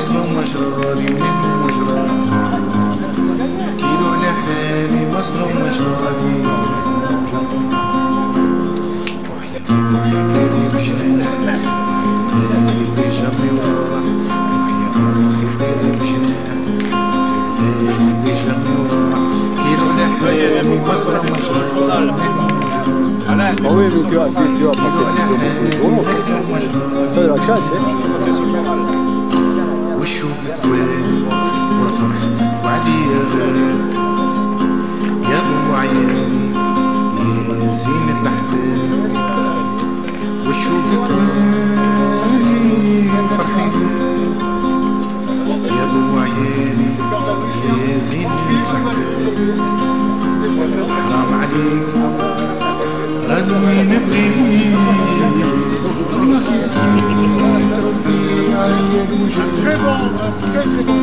حالي مصر ومجراري ومن مجرى. كيلو على حالي مصر ومجراري وهي روحي طيري بجنان غيري بهجة من وراك وهي روحي طيري بجنان Ah oui, mais tu vas, tu, tu vas passer du bon moment. T'as de la chance, hein وشو بكوان والفرح وعليا غالي يا ضو عيالي يا زينة الأحباب. وشو بكوان فرحي يا ضو عيالي يا زينة الأحباب. حرام عليك. راني نبغي ربي Un très bon, très très bon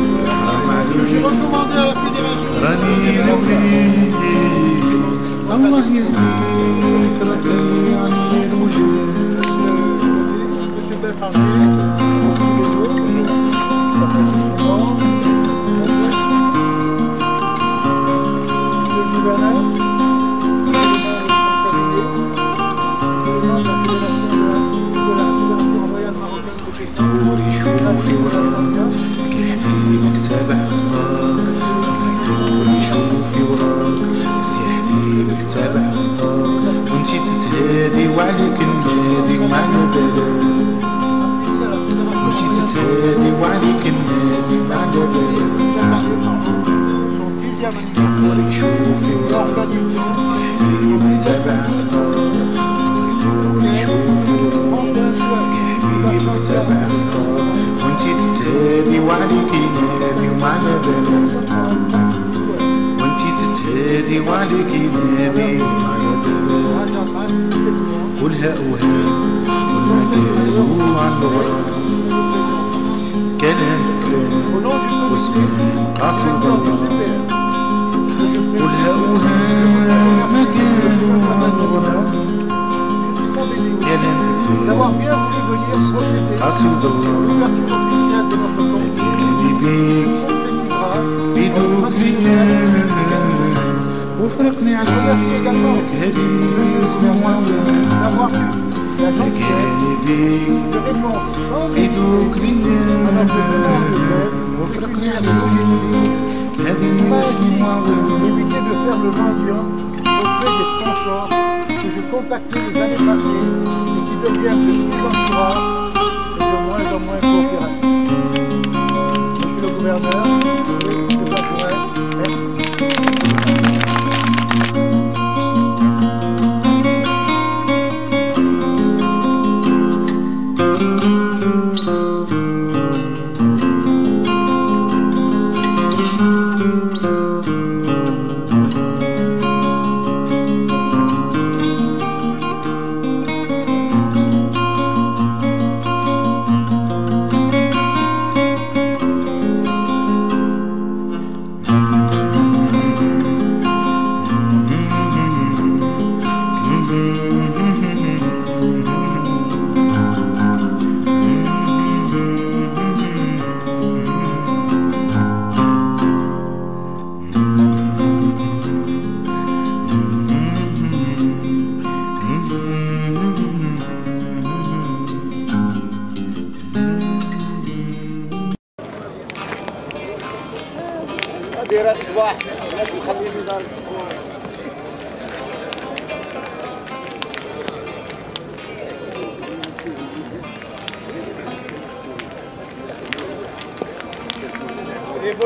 que j'ai recommandé à la fédération. وراك حبيبك تابع خطاك دوري شوفي وراك حبيبك تابع خطاك وانتي تتهادي وعليك ينادي ومعنى بلاك وانتي تتهادي وعليك ينادي ومعنى بلاك كلها اوهام والما قالوا عن الغرام كلام كلام وزمان قاسي ضرام قالوا عن الغرام كلام notre compte. لقاني بيك بيدوك ليا وفرقني عليك هذه سنوات D'avoir eu la gentillesse لقاني بيك بيدوك ليا le mendiant auprès des sponsors que je contactais les années passées et qui deviennent de plus en plus rares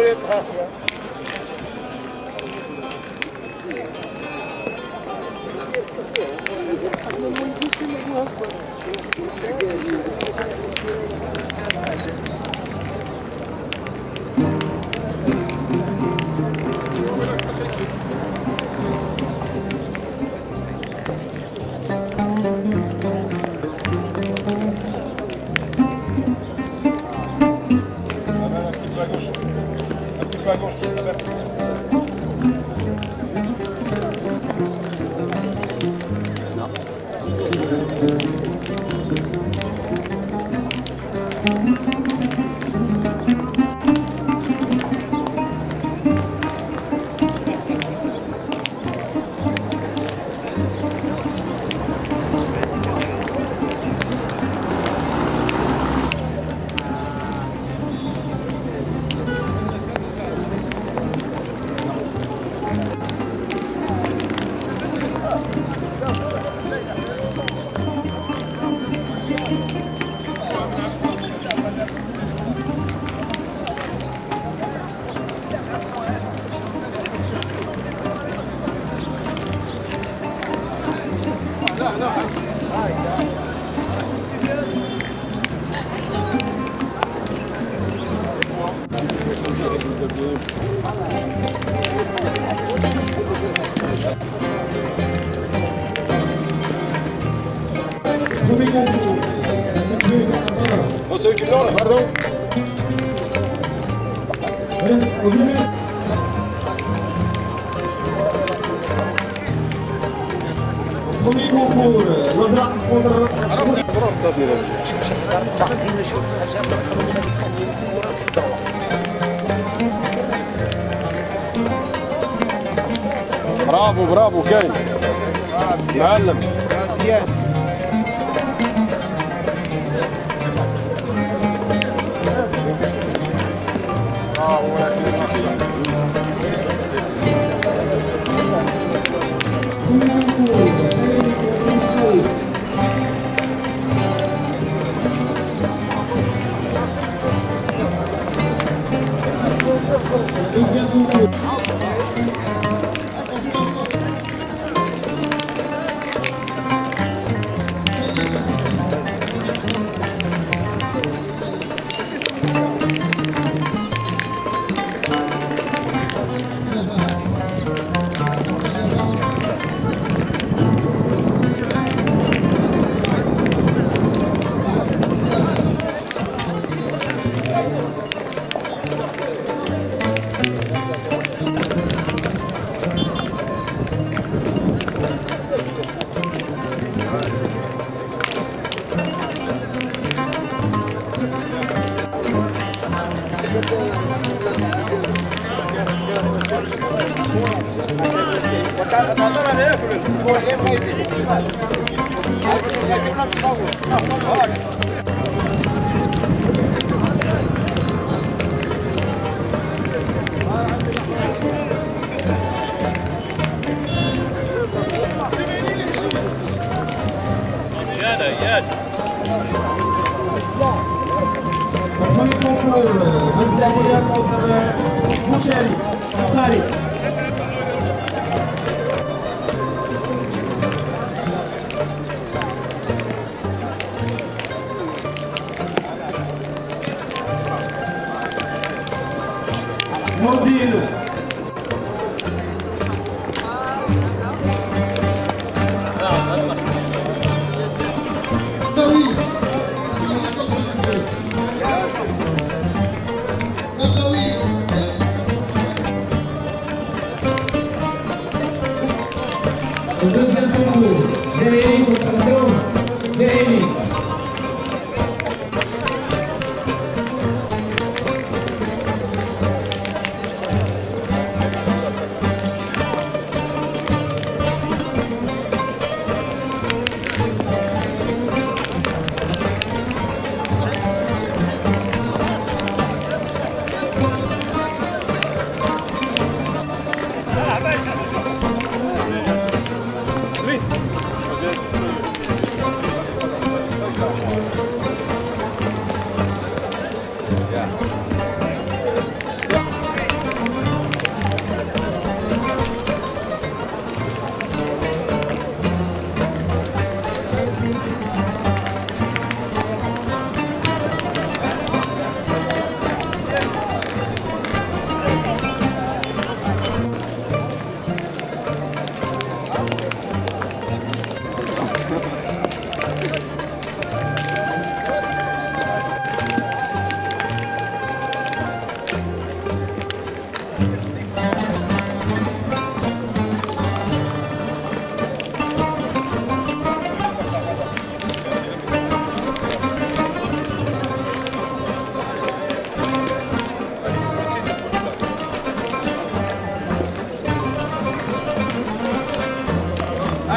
Müll passen. برافو برافو كاين معلم. Buxeri, Tari. Mobilo. Vem, Fortaleceu. Vem.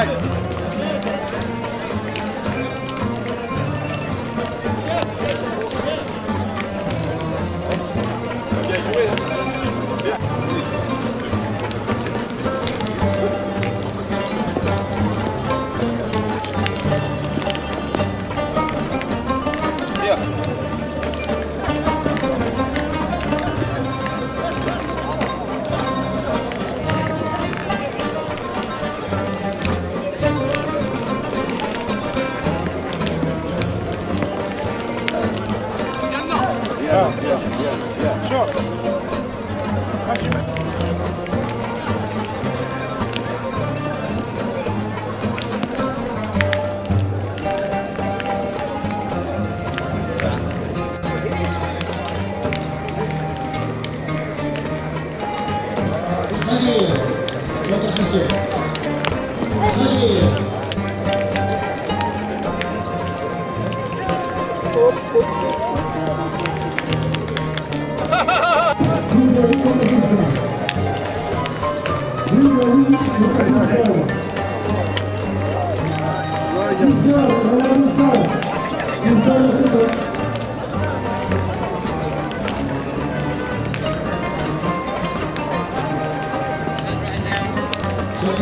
Right.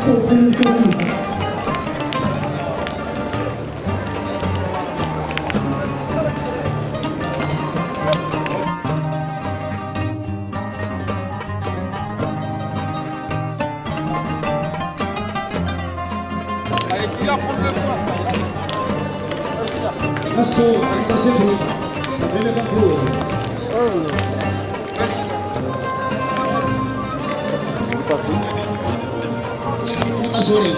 そう、中う。journée.